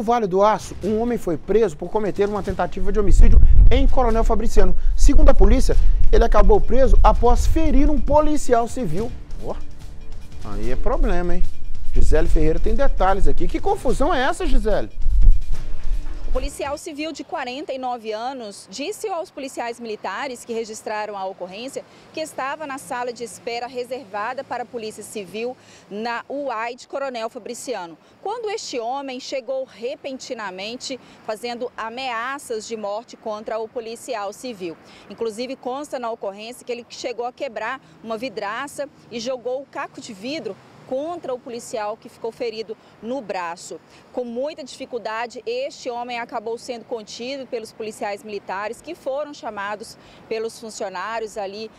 No Vale do Aço, um homem foi preso por cometer uma tentativa de homicídio em Coronel Fabriciano. Segundo a polícia, ele acabou preso após ferir um policial civil. Oh, aí é problema, hein? Gisele Ferreira tem detalhes aqui. Que confusão é essa, Gisele? O policial civil de 49 anos disse aos policiais militares que registraram a ocorrência que estava na sala de espera reservada para a Polícia Civil na UAI de Coronel Fabriciano. Quando este homem chegou repentinamente fazendo ameaças de morte contra o policial civil. Inclusive consta na ocorrência que ele chegou a quebrar uma vidraça e jogou o caco de vidro contra o policial que ficou ferido no braço. Com muita dificuldade, este homem acabou sendo contido pelos policiais militares que foram chamados pelos funcionários ali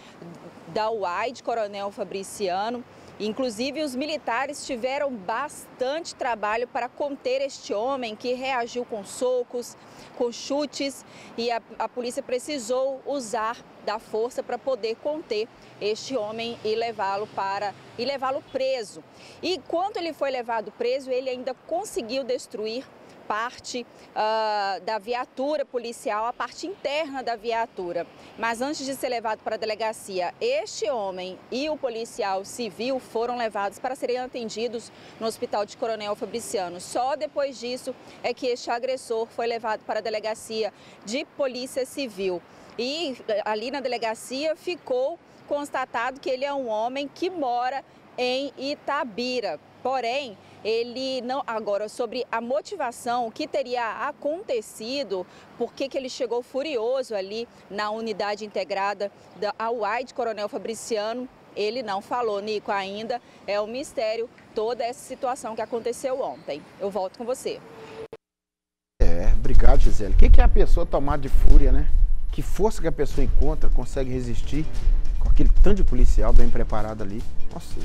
da UAI de Coronel Fabriciano. Inclusive, os militares tiveram bastante trabalho para conter este homem que reagiu com socos, com chutes e a, a polícia precisou usar da força para poder conter este homem e levá-lo para e levá-lo preso. E quando ele foi levado preso, ele ainda conseguiu destruir parte uh, da viatura policial, a parte interna da viatura. Mas antes de ser levado para a delegacia, este homem e o policial civil foram levados para serem atendidos no hospital de Coronel Fabriciano. Só depois disso é que este agressor foi levado para a delegacia de Polícia Civil. E ali na delegacia ficou constatado que ele é um homem que mora em Itabira. Porém, ele não. Agora, sobre a motivação, o que teria acontecido, por que ele chegou furioso ali na unidade integrada da UAI de Coronel Fabriciano, ele não falou, Nico, ainda. É um mistério toda essa situação que aconteceu ontem. Eu volto com você. É, obrigado, Gisele. O que é a pessoa tomar de fúria, né? Que força que a pessoa encontra, consegue resistir com aquele tanto de policial bem preparado ali. Nossa,